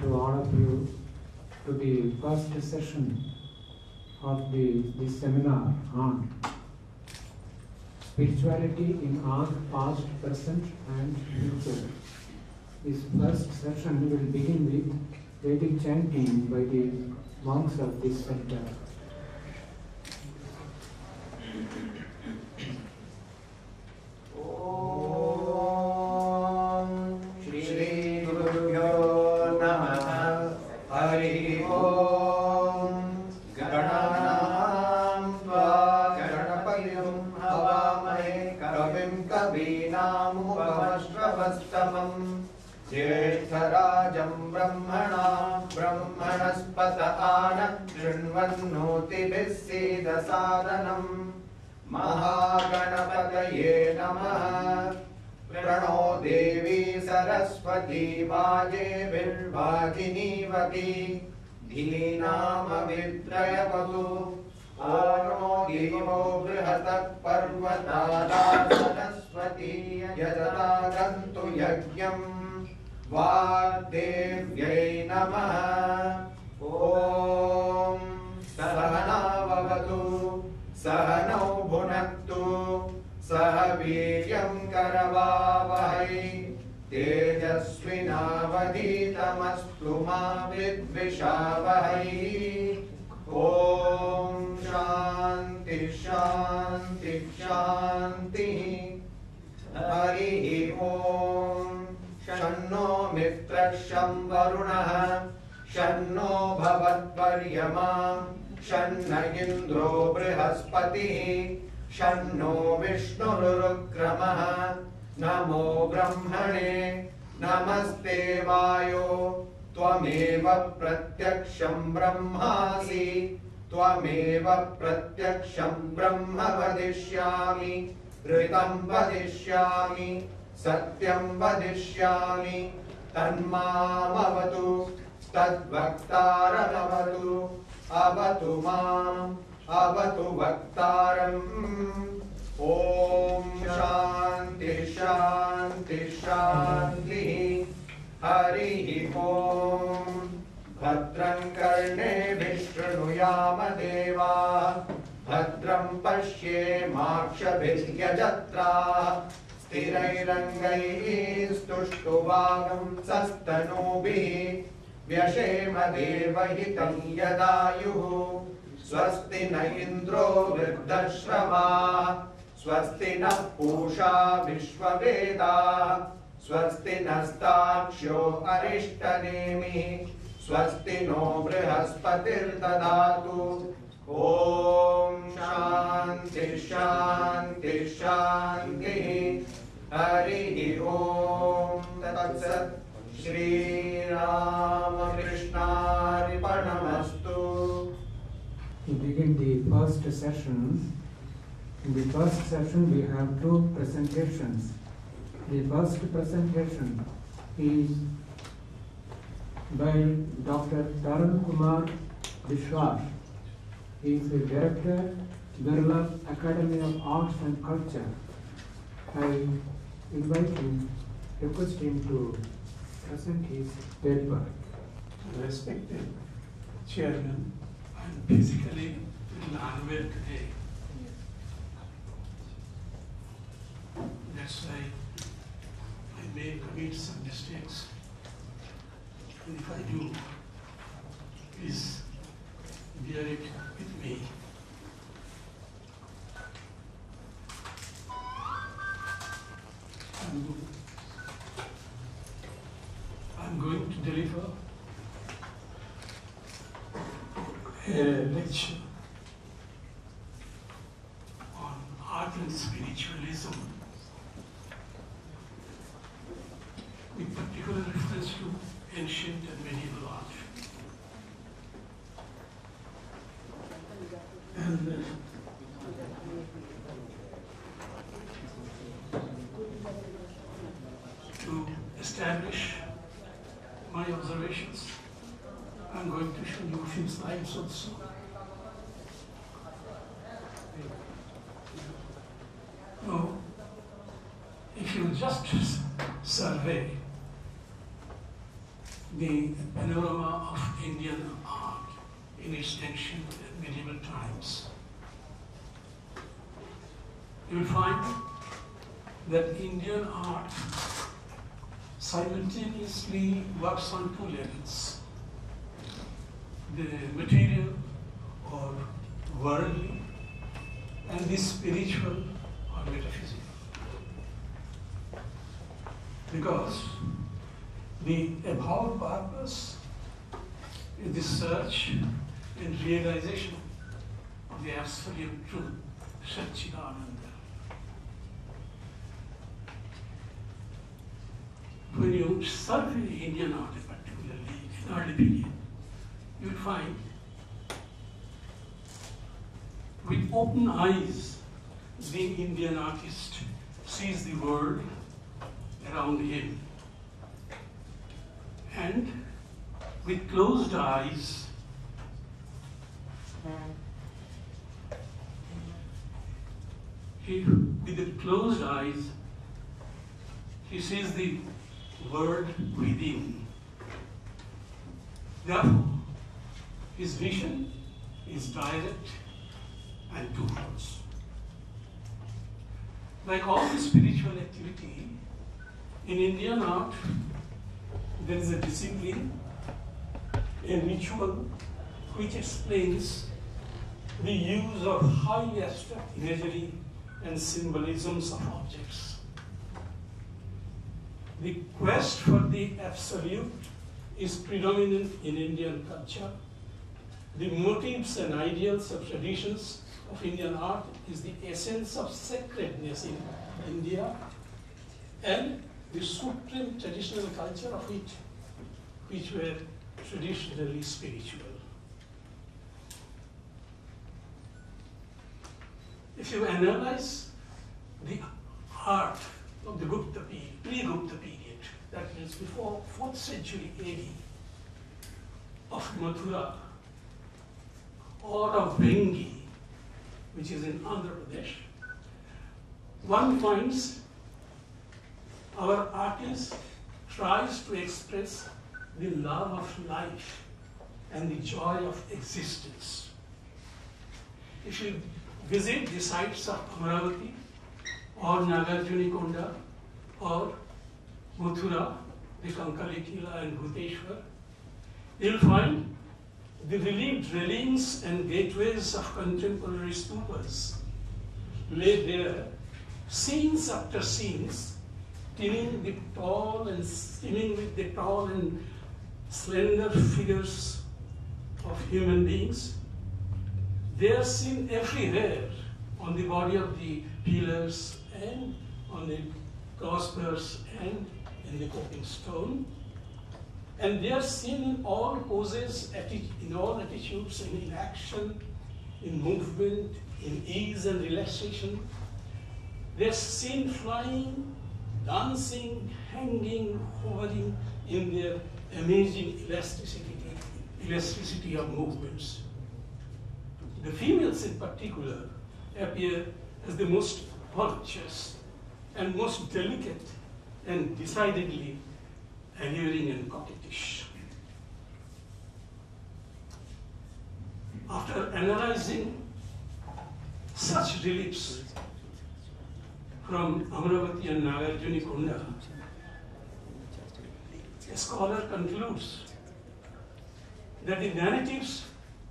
to all of you to the first session of the this seminar on spirituality in all past, present, and future. This first session will begin with Vedic chanting by the monks of this center. ब्रह्मणस्पत आन शृण्वन्नोतिभिः सीदसादनम् महागणपतये नमः। प्रणो देवी Saraswati वाजेभिर्वाजिनीवती धीनामविद्रयवतु no देवो बृहतः पर्वताला सरस्वती यजता यज्ञम्। वाग्देव्यै नमः ॐ सहनाववतु सहनौ भुनक्तु, सह वीर्यं करवावहै। तेजस्विनावधीतमस्तु मा विद्विषावहै। ॐ शान्ति शान्ति, शान्तिः। हरिः ॐ शन्नो मित्रः शं वरुणः शन्नो भवत्पर्यमा शन्न इन्द्रो बृहस्पतिः। शन्नो विष्णुरुक्रमः। नमो ब्रह्मणे। नमस्ते वायो। त्वमेव प्रत्यक्षं ब्रह्मासि। त्वमेव प्रत्यक्षं ब्रह्म वदिष्यामि। ऋतं वदिष्यामि। सत्यं वदिष्यामि, तन्मामवतु तद्वक्तारमवतु अवतु माम्, अवतु वक्तारम्। ॐ शान्ति शान्ति, शान्तिः। हरिः ॐ भद्रं कर्णेभिः शृणुयाम देवा। भद्रं पश्येमाक्षभिर्यजत्राः स्थिरैरङ्गैः स्तुष्टुवागं सस्तनूभिः यदायुः। स्वस्ति न इन्द्रो वृद्धश्रवाः स्वस्ति नः पूषा विश्ववेदाः, स्वस्ति नस्ताक्ष्यो अरिष्टनेमिः, स्वस्ति नो बृहस्पतिर्ददातु। ॐ शान्ति शान्ति, शान्तिः। हरिः ॐ तत्सत् श्रीरामकृष्णार्पणमस्तु To begin the first session, in the first session we have two presentations. The first presentation is by Dr. Tarun Kumar Vishwas. He is the director, Birla Academy of Arts and Culture. I invite him, request him to present his paper. respected chairman, I'm basically unwell today. That's why I may commit some mistakes. And if I do, please bear it with me. I'm, I'm going to deliver a lecture on art and spiritualism with particular reference to ancient and medieval art. And uh, to establish my observations, I'm going to show you a also. Now, if you just survey the panorama of Indian art in its ancient and medieval times, you will find that Indian art simultaneously works on two levels the material or worldly and the spiritual or metaphysical. Because the above purpose is the search and realization of the absolute truth, Satchidananda. When you survey Indian art, particularly in early period, you will find. With open eyes the Indian artist sees the world around him. And with closed eyes he with the closed eyes he sees the world within. Therefore his vision is direct and towards. Like all the spiritual activity, in Indian art, there is a discipline, a ritual which explains the use of highly abstract imagery and symbolisms of objects. The quest for the absolute is predominant in Indian culture. The motives and ideals of traditions of Indian art is the essence of sacredness in India and the supreme traditional culture of it, which were traditionally spiritual. If you analyze the art of the Gupta period, pre-Gupta period, that means before 4th century AD, of Mathura or of Vengi, which is in Andhra Pradesh, one finds our artist tries to express the love of life and the joy of existence. If you visit the sites of Amaravati or Nagarjunakonda or Mathura, the Kankali Tila and Bhuteshwar, you'll find the relieved railings and gateways of contemporary stupas lay there, scenes after scenes, teeming with tall and teeming with the tall and slender figures of human beings. They are seen everywhere on the body of the pillars and on the crossbars and in the coping stone. And they are seen in all poses, in all attitudes, and in action, in movement, in ease and relaxation. They are seen flying, dancing, hanging, hovering in their amazing elasticity, elasticity of movements. The females in particular appear as the most voluptuous and most delicate and decidedly alluring and coquettish. After analyzing such reliefs from Amaravati and Nagarjunakonda, a scholar concludes that the narratives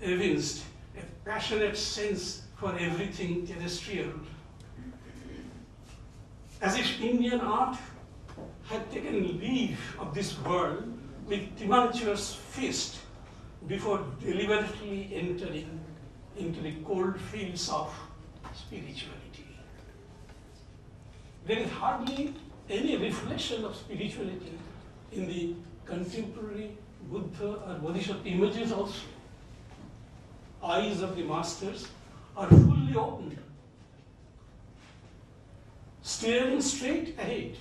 evinced a passionate sense for everything terrestrial, as if Indian art had taken leave of this world with tumultuous fist before deliberately entering into the cold fields of spirituality. There is hardly any reflection of spirituality in the contemporary Buddha or Bodhisattva images also. Eyes of the masters are fully opened, staring straight ahead,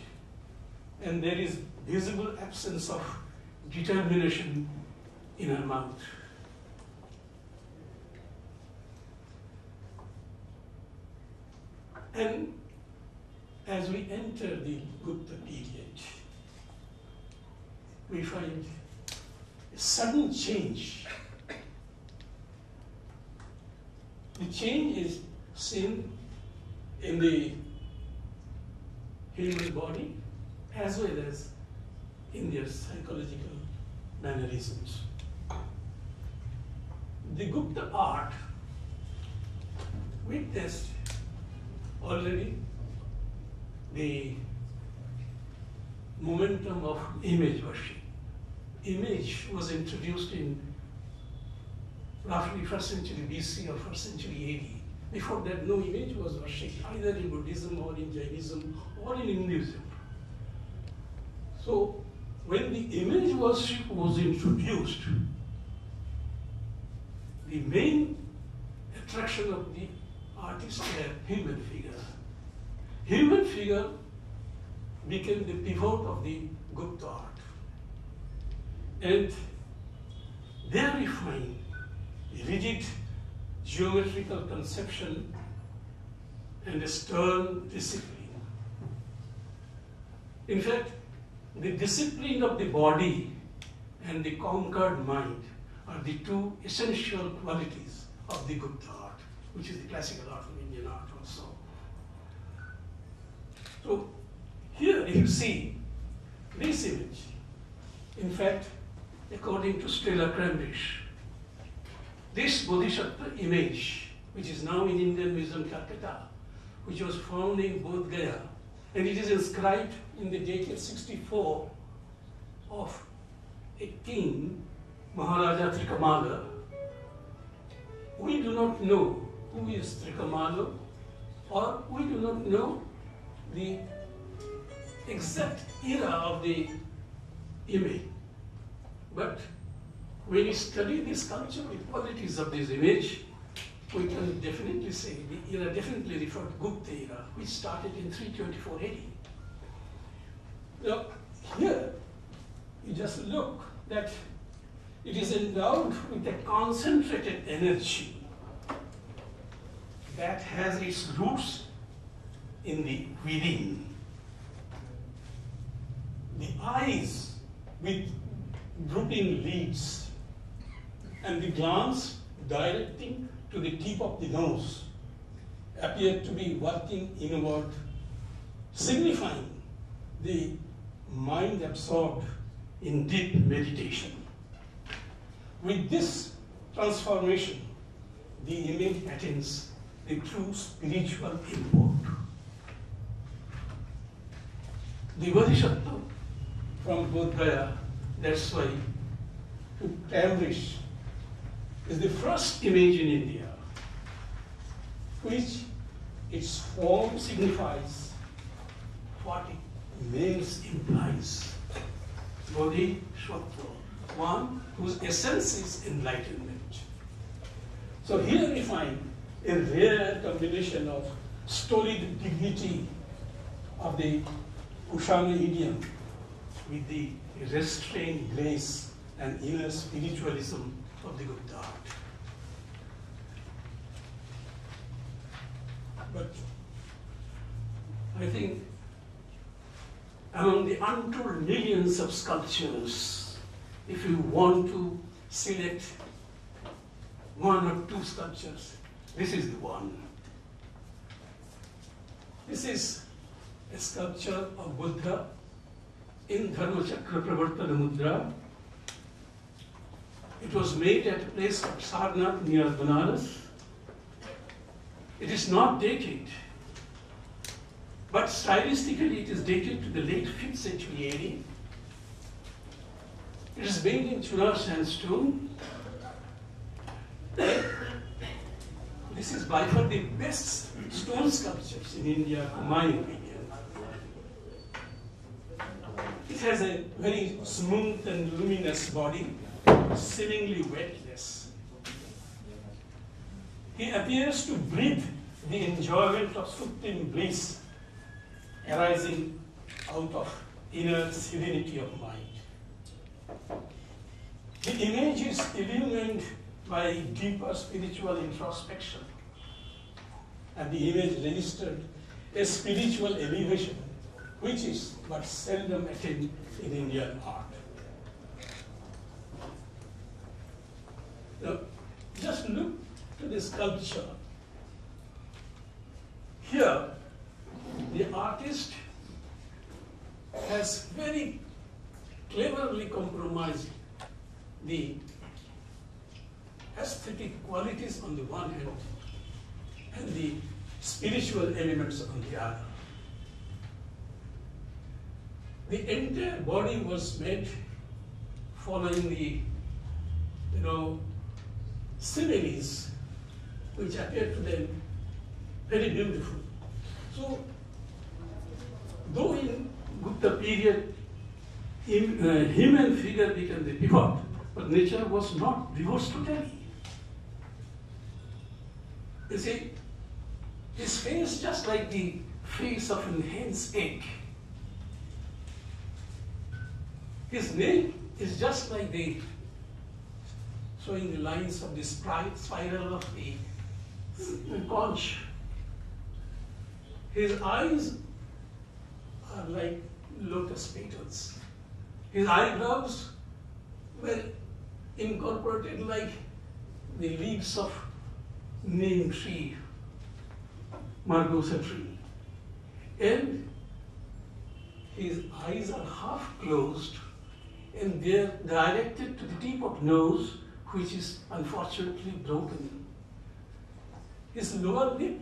and there is visible absence of determination in her mouth. And as we enter the Gupta period, we find a sudden change. The change is seen in the human body as well as in their psychological mannerisms. The Gupta art witnessed already the momentum of image worship. Image was introduced in roughly first century BC or first century AD. Before that, no image was worshipped either in Buddhism or in Jainism or in Hinduism. So, when the image worship was introduced, the main attraction of the artist were human figure. Human figure became the pivot of the Gupta art. And there we find rigid geometrical conception and a stern discipline. In fact, the discipline of the body and the conquered mind are the two essential qualities of the Gupta art, which is the classical art of Indian art also. So here you see this image. In fact, according to Stella Kramrisch, this Bodhisattva image, which is now in Indian Museum, Calcutta, which was found in Bodh Gaya, and it is inscribed in the date of 64 of a king, Maharaja Trikamala. We do not know who is Trikamala, or we do not know the exact era of the image. But when you study the sculpture, the qualities of this image, we can definitely say the era definitely referred to Gupta era, which started in 324 AD. Now, here, you just look that it is endowed with a concentrated energy that has its roots in the within. The eyes with drooping lids and the glance directing to the tip of the nose appear to be working inward, signifying the mind absorbed in deep meditation. With this transformation, the image attains the true spiritual import. The Bodhisattva from Bodh Gaya, that's why to Kramrisch is the first image in India, which its form signifies what it means implies. Bodhisattva, one whose essence is enlightenment. So here we find a rare combination of stolid dignity of the Kushana idiom with the restrained grace and inner spiritualism of the Gupta art. But I think among the untold millions of sculptures, if you want to select one or two sculptures, this is the one. This is a sculpture of Buddha in Dharmachakra Pravartana Mudra. It was made at a place called Sarnath near Banaras. It is not dated, but stylistically it is dated to the late 5th century AD. It is made in Chunar sandstone. This is by far the best stone sculptures in India, in my opinion. It has a very smooth and luminous body, seemingly weightless. He appears to breathe the enjoyment of supreme bliss arising out of inner serenity of mind. The image is illumined by deeper spiritual introspection, and the image registered a spiritual elevation which is but seldom attained in Indian art. Now, just look to this sculpture. Here, the artist has very cleverly compromised the aesthetic qualities on the one hand and the spiritual elements on the other. The entire body was made following the, you know, similes which appeared to them very beautiful. So, though in Gupta period, in, uh, human figure became the pivot, but nature was not divorced totally. You see, his face just like the face of an hen's egg. His neck is just like the showing the lines of the spiral of the conch. His eyes are like lotus petals. His eyebrows were incorporated like the leaves of neem tree, margosa tree. And his eyes are half closed and they're directed to the tip of nose, which is unfortunately broken. It's lonely